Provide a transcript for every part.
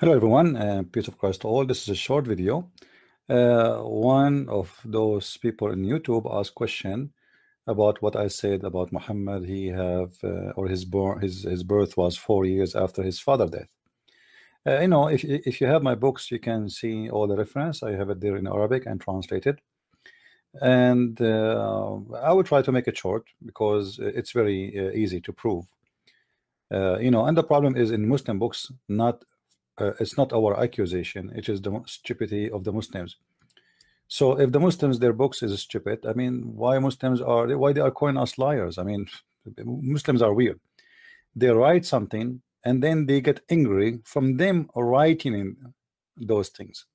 Hello everyone, uh, peace of Christ to all. This is a short video. Uh, one of those people in YouTube asked question about what I said about Muhammad. He have uh, or his born his his birth was four years after his father death. Uh, you know, if if you have my books, you can see all the reference. I have it there in Arabic and translated. And uh, I will try to make it short because it's very uh, easy to prove. you know, and the problem is in Muslim books, not uh, it's not our accusation it is the stupidity of the Muslims. So if the Muslims their books is stupid I mean why Muslims are why they are calling us liars? I mean Muslims are weird. They write something and then they get angry from them writing in those things.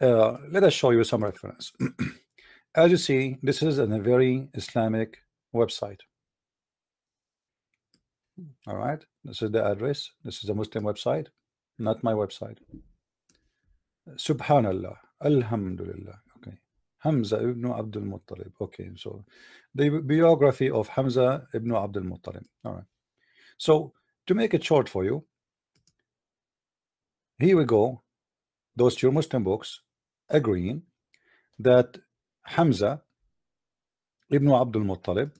Uh, let us show you some reference. As you see this is a very Islamic website all right. This is the address. This is a Muslim website not my website. Subhanallah. Alhamdulillah. Okay. Hamza ibn Abdul Muttalib. Okay. So the biography of Hamza ibn Abdul Muttalib. All right. So to make it short for you here we go. Those two Muslim books agreeing that Hamza ibn Abdul Muttalib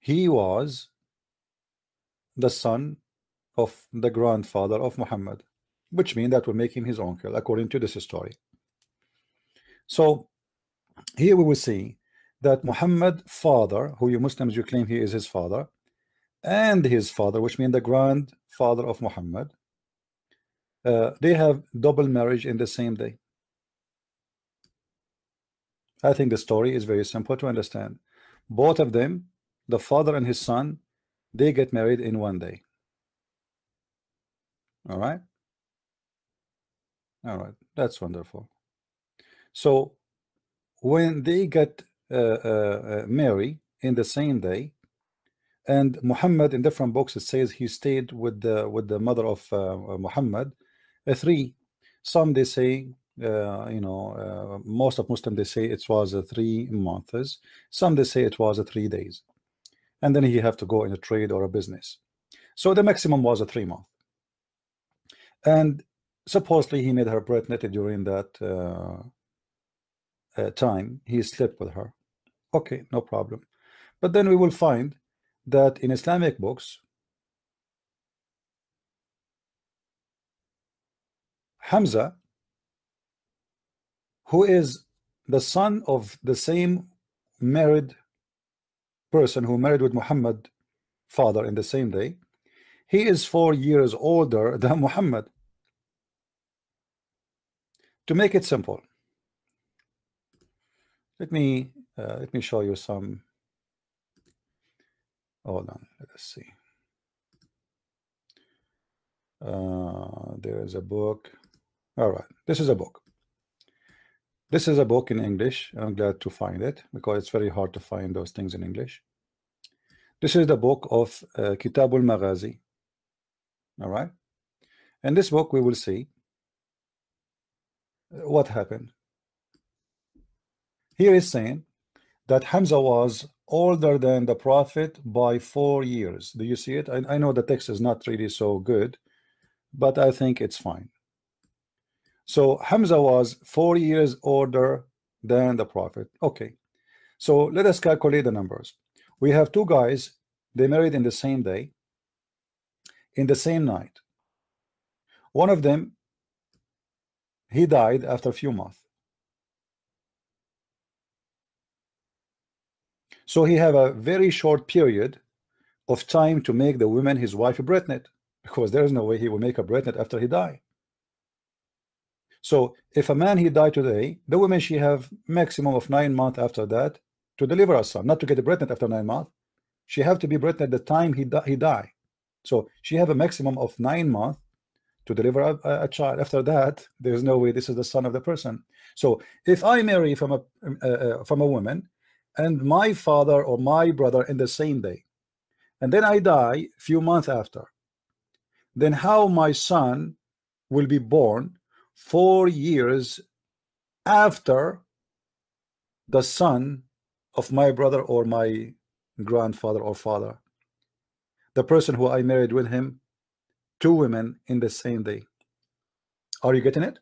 he was the son of the grandfather of Muhammad which means that will make him his uncle according to this story. So here we will see that Muhammad father who you Muslims you claim he is his father and his father which means the grandfather of Muhammad uh, they have double marriage in the same day. I think the story is very simple to understand. Both of them the father and his son they get married in one day. All right? All right. That's wonderful. So when they get uh, uh, uh, married in the same day and Muhammad in different books it says he stayed with the with the mother of uh, Muhammad uh, three some they say uh, you know uh, most of Muslim they say it was uh, three months. Some they say it was uh, three days and then he have to go in a trade or a business. So the maximum was a three month. And supposedly he made her pregnant during that uh, uh, time. He slept with her. Okay no problem. But then we will find that in Islamic books Hamza who is the son of the same married person who married with Muhammad father in the same day he is four years older than Muhammad. To make it simple let me uh, let me show you some hold on let us see. Uh, there is a book. All right this is a book this is a book in English. I'm glad to find it because it's very hard to find those things in English. This is the book of uh, Kitabul Maghazi. All right. In this book, we will see uh, what happened. Here is saying that Hamza was older than the Prophet by four years. Do you see it? I, I know the text is not really so good, but I think it's fine. So Hamza was four years older than the Prophet. Okay, so let us calculate the numbers. We have two guys, they married in the same day, in the same night. One of them, he died after a few months. So he have a very short period of time to make the woman his wife pregnant because there is no way he will make a pregnant after he die. So if a man he died today, the woman she have maximum of nine months after that to deliver a son, not to get a pregnant after nine months. She have to be pregnant at the time he di he die. So she have a maximum of nine months to deliver a, a, child. After that, there's no way this is the son of the person. So if I marry from a uh, uh, from a woman, and my father or my brother in the same day, and then I die few months after, then how my son will be born four years after the son of my brother or my grandfather or father the person who I married with him two women in the same day. Are you getting it?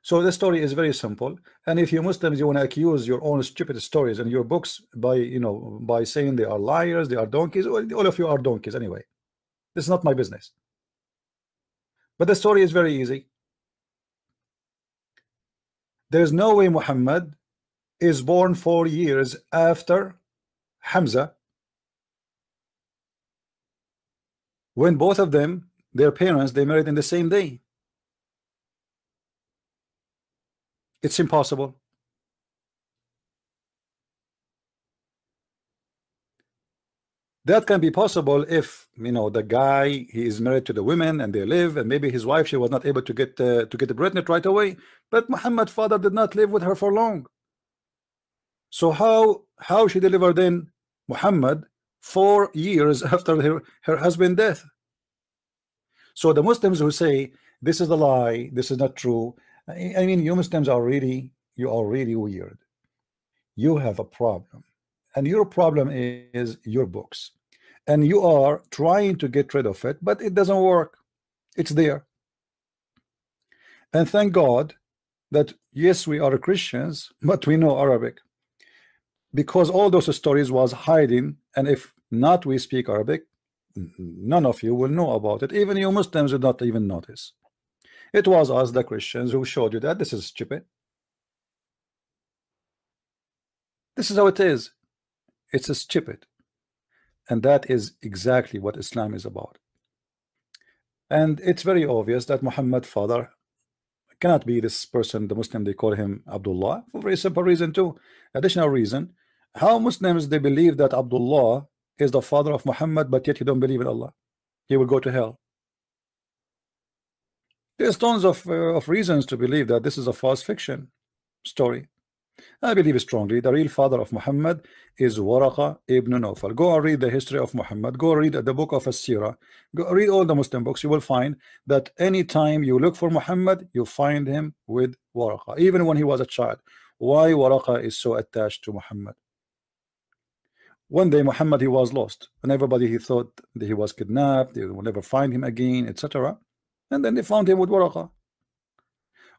So the story is very simple. And if you Muslims, you want to accuse your own stupid stories and your books by, you know, by saying they are liars, they are donkeys, all of you are donkeys anyway. This is not my business. But the story is very easy. There is no way Muhammad is born four years after Hamza when both of them, their parents, they married in the same day. It's impossible. That can be possible if you know the guy he is married to the women and they live and maybe his wife she was not able to get uh, to get the pregnant right away but Muhammad father did not live with her for long so how how she delivered in Muhammad four years after her, her husband death so the Muslims who say this is a lie this is not true I mean, you Muslims are really, you are really weird. You have a problem. And your problem is your books. And you are trying to get rid of it, but it doesn't work. It's there. And thank God that, yes, we are Christians, but we know Arabic. Because all those stories was hiding, and if not we speak Arabic, none of you will know about it. Even you Muslims would not even notice. It was us, the Christians, who showed you that this is stupid. This is how it is. It's a stupid. And that is exactly what Islam is about. And it's very obvious that Muhammad father cannot be this person, the Muslim, they call him Abdullah, for very simple reason too. Additional reason, how Muslims, they believe that Abdullah is the father of Muhammad, but yet he don't believe in Allah. He will go to hell. There's tons of, uh, of reasons to believe that this is a false fiction story. I believe strongly the real father of Muhammad is Waraqa ibn Nawfal. Go and read the history of Muhammad. Go read the book of As-Sirah. Go read all the Muslim books. You will find that anytime you look for Muhammad, you find him with Waraqa, even when he was a child. Why Waraqa is so attached to Muhammad? One day Muhammad he was lost, and everybody he thought that he was kidnapped. They will never find him again, etc. And then they found him with Waraqa.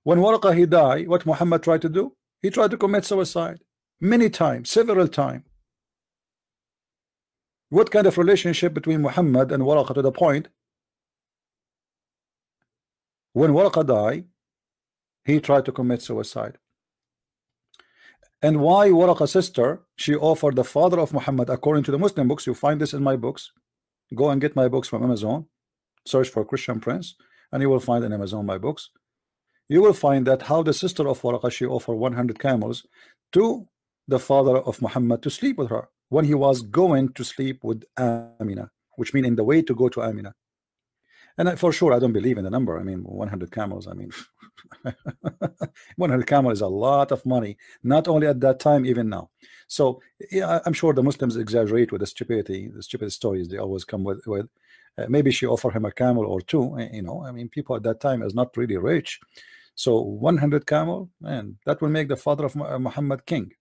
When Waraqa he died, what Muhammad tried to do? He tried to commit suicide many times, several times. What kind of relationship between Muhammad and Waraqa to the point? When Waraqa died, he tried to commit suicide. And why Waraqa's sister, she offered the father of Muhammad, according to the Muslim books, you find this in my books. Go and get my books from Amazon. Search for Christian Prince and you will find in Amazon my books you will find that how the sister of Waraqa she offered 100 camels to the father of Muhammad to sleep with her when he was going to sleep with Amina which mean in the way to go to Amina. And for sure I don't believe in the number. I mean 100 camels I mean 100 camels is a lot of money not only at that time even now. So yeah I'm sure the Muslims exaggerate with the stupidity the stupid stories they always come with, with. Uh, maybe she offered him a camel or two eh, you know I mean people at that time is not really rich so 100 camel and that will make the father of uh, Muhammad king.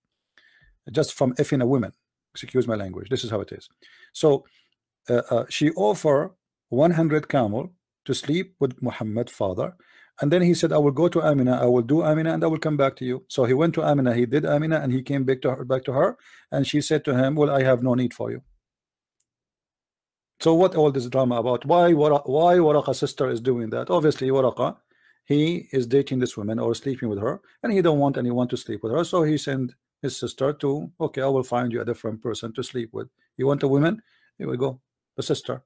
Just from effing a woman. Excuse my language. This is how it is. So uh, uh, she offered 100 camel to sleep with Muhammad father and then he said I will go to Amina I will do Amina and I will come back to you. So he went to Amina he did Amina and he came back to her back to her and she said to him well I have no need for you. So what all this drama about? Why why Waraqa sister is doing that? Obviously Waraqa, he is dating this woman or sleeping with her, and he don't want anyone to sleep with her. So he sent his sister to okay, I will find you a different person to sleep with. You want a woman? Here we go, the sister.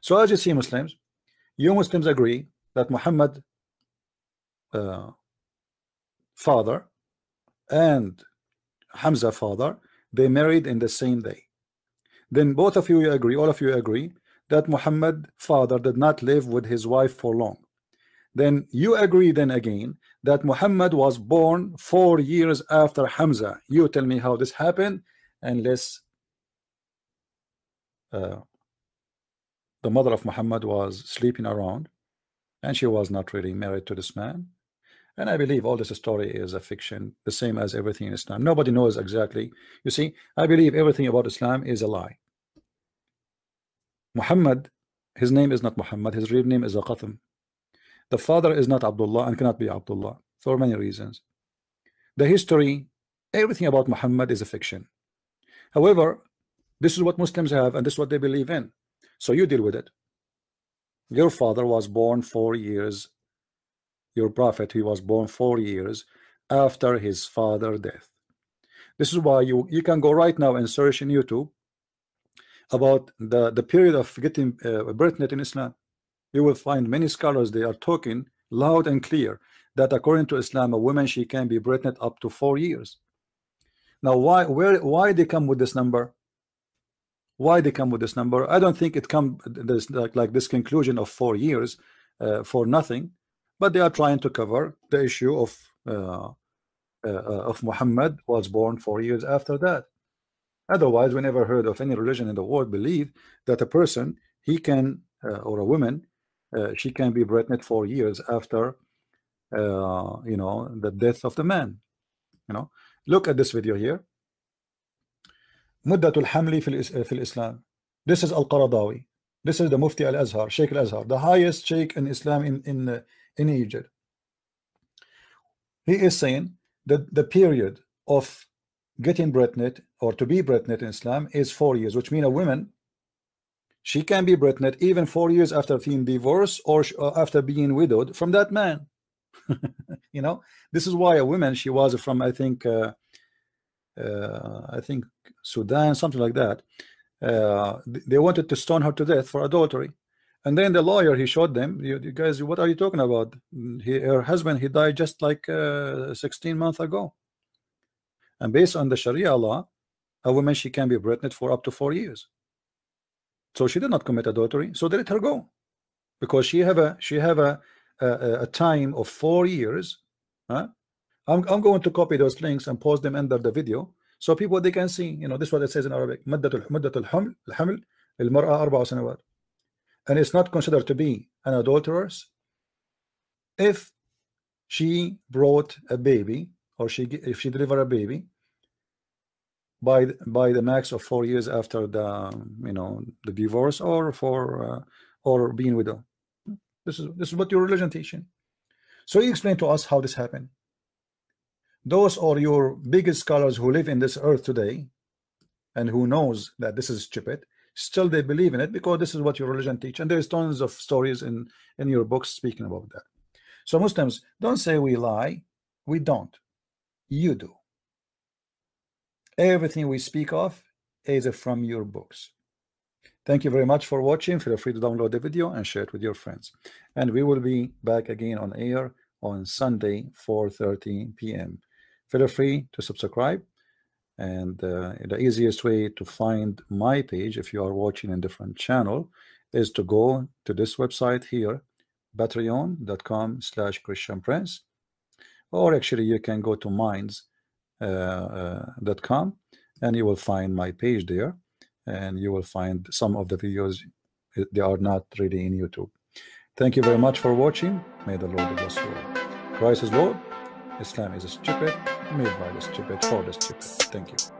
So as you see, Muslims, you Muslims agree that Muhammad uh, father and Hamza father they married in the same day then both of you agree, all of you agree that Muhammad father did not live with his wife for long. Then you agree then again that Muhammad was born four years after Hamza. You tell me how this happened unless uh, the mother of Muhammad was sleeping around and she was not really married to this man. And I believe all this story is a fiction, the same as everything in Islam. Nobody knows exactly. You see, I believe everything about Islam is a lie. Muhammad his name is not Muhammad his real name is Al-Qasim the father is not Abdullah and cannot be Abdullah for many reasons. The history everything about Muhammad is a fiction. However this is what Muslims have and this is what they believe in. So you deal with it. Your father was born four years your prophet he was born four years after his father death. This is why you you can go right now and search in YouTube about the the period of getting uh, birthnet in Islam you will find many scholars they are talking loud and clear that according to Islam a woman she can be pregnant up to four years. Now why where why they come with this number? Why they come with this number? I don't think it come like, like this conclusion of four years uh, for nothing but they are trying to cover the issue of uh, uh, of Muhammad was born four years after that. Otherwise we never heard of any religion in the world believe that a person he can uh, or a woman she can be pregnant for years after uh, you know the death of the man you know look at this video here مدة الحمل في في الإسلام this is Al-Qaradawi this is the Mufti Al-Azhar Sheikh Al-Azhar the highest sheikh in Islam in in uh, in Egypt he is saying that the period of getting pregnant or to be pregnant in Islam is four years which mean a woman she can be pregnant even four years after being divorced or uh, after being widowed from that man. You know this is why a woman she was from I think uh, uh, I think Sudan something like that. Uh, they wanted to stone her to death for adultery. And then the lawyer he showed them you, you guys what are you talking about? He, her husband he died just like uh, 16 months ago. And based on the Sharia law a woman she can be pregnant for up to four years so she did not commit adultery so they let her go because she have a she have a a, a time of four years huh? I'm, I'm going to copy those links and post them under the video so people they can see you know this is what it says in Arabic مدة مدة الحمل الحمل المرأة أربع سنوات and it's not considered to be an adulteress if she brought a baby or she if she delivered a baby by by the max of four years after the you know the divorce or for uh, or being widow this is this is what your religion teaching. So he explained to us how this happened. Those are your biggest scholars who live in this earth today and who knows that this is stupid. Still they believe in it because this is what your religion teach and there's tons of stories in in your books speaking about that. So Muslims don't say we lie. We don't. You do everything we speak of is from your books. Thank you very much for watching. Feel free to download the video and share it with your friends. And we will be back again on air on Sunday 4:30 p.m. feel free to subscribe. And uh, the easiest way to find my page if you are watching a different channel is to go to this website here patreon.com slash christian prince or actually you can go to minds Uh, uh, .com and you will find my page there and you will find some of the videos eh, they are not really in YouTube. Thank you very much for watching. May the Lord bless you all. Christ is Lord. Islam is stupid. Made by the stupid for the stupid. Thank you